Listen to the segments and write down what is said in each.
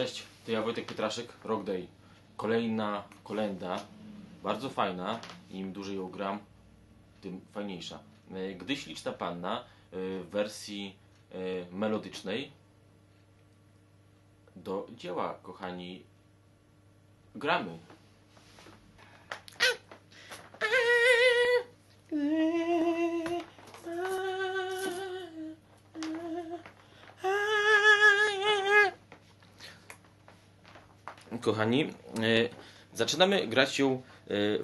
Cześć, to ja Wojtek Pietraszek, Rock Day. Kolejna kolenda, bardzo fajna. Im dłużej ją gram, tym fajniejsza. E, Gdy śliczna panna e, w wersji e, melodycznej do dzieła, kochani. Gramy. Kochani, e, zaczynamy grać ją e,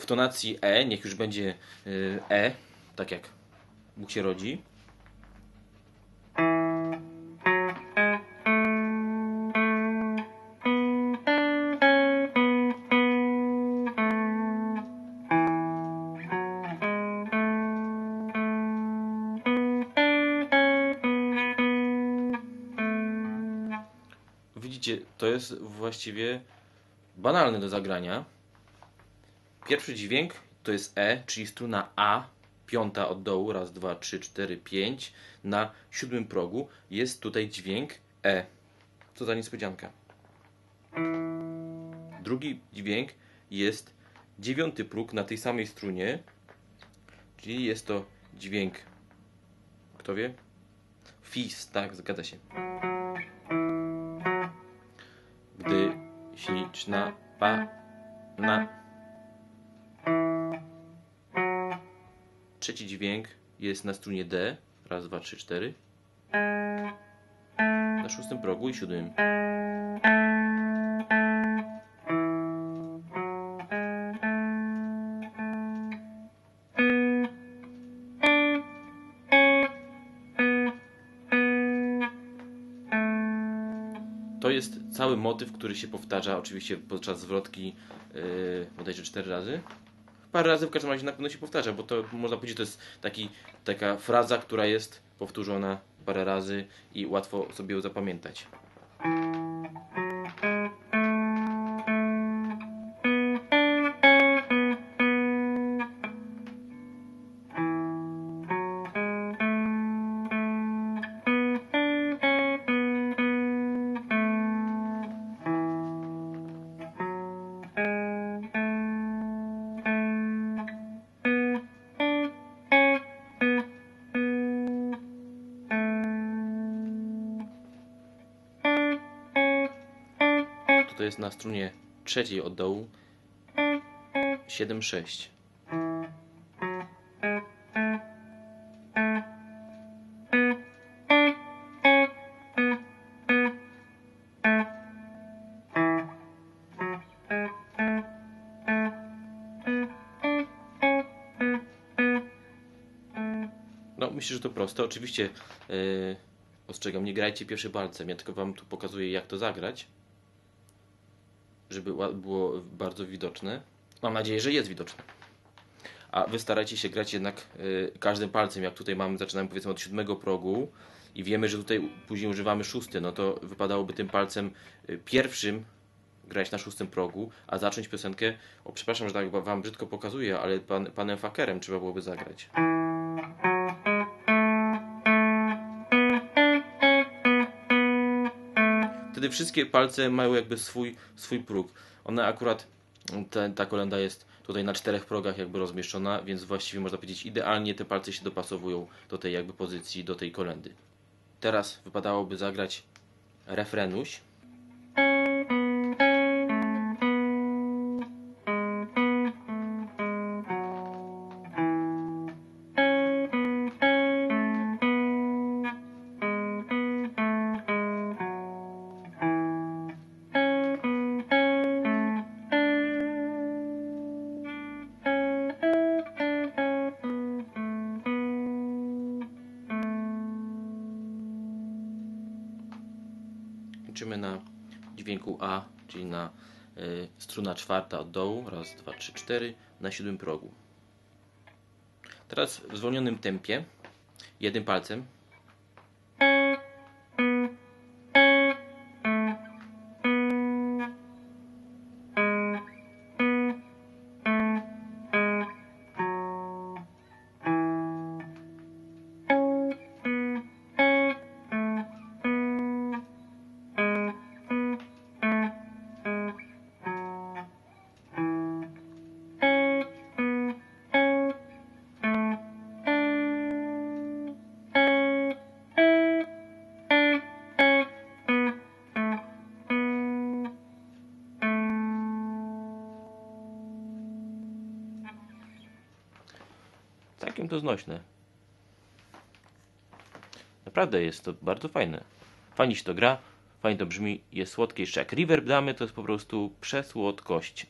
w tonacji E. Niech już będzie e, E, tak jak Bóg się rodzi. Widzicie, to jest właściwie banalne do zagrania. Pierwszy dźwięk to jest E, czyli struna A, piąta od dołu, raz, dwa, trzy, cztery, pięć. Na siódmym progu jest tutaj dźwięk E. Co za niespodzianka. Drugi dźwięk jest dziewiąty próg na tej samej strunie, czyli jest to dźwięk, kto wie? Fis, tak, zgadza się. Gdy śliczna panna. Trzeci dźwięk jest na strunie D. Raz, dwa, trzy, cztery. Na szóstym progu i siódmym. To jest cały motyw, który się powtarza oczywiście podczas zwrotki yy, bodajże cztery razy. Parę razy w każdym razie na pewno się powtarza, bo to można powiedzieć, to jest taki, taka fraza, która jest powtórzona parę razy i łatwo sobie ją zapamiętać. Jest na strunie trzeciej od dołu 7-6. No, myślę, że to proste. Oczywiście yy, ostrzegam, nie grajcie pierwszym palcem. Ja tylko wam tu pokazuję, jak to zagrać żeby było bardzo widoczne. Mam nadzieję, że jest widoczne. A wy starajcie się grać jednak y, każdym palcem, jak tutaj mamy, zaczynamy powiedzmy od siódmego progu i wiemy, że tutaj później używamy szósty, no to wypadałoby tym palcem y, pierwszym grać na szóstym progu, a zacząć piosenkę, o przepraszam, że tak wam brzydko pokazuję, ale pan, panem fakerem trzeba byłoby zagrać. Wtedy wszystkie palce mają jakby swój, swój próg. One akurat, te, ta kolenda jest tutaj na czterech progach jakby rozmieszczona, więc właściwie można powiedzieć idealnie te palce się dopasowują do tej jakby pozycji, do tej kolendy. Teraz wypadałoby zagrać refrenuś. Dźwięku A, czyli na y, struna czwarta od dołu. Raz, dwa, trzy, cztery. Na siódmym progu. Teraz w zwolnionym tempie, jednym palcem. Całkiem to znośne. Naprawdę jest to bardzo fajne. Fajnie się to gra, fajnie to brzmi, jest słodkie. Jeszcze jak reverb damy, to jest po prostu przesłodkość.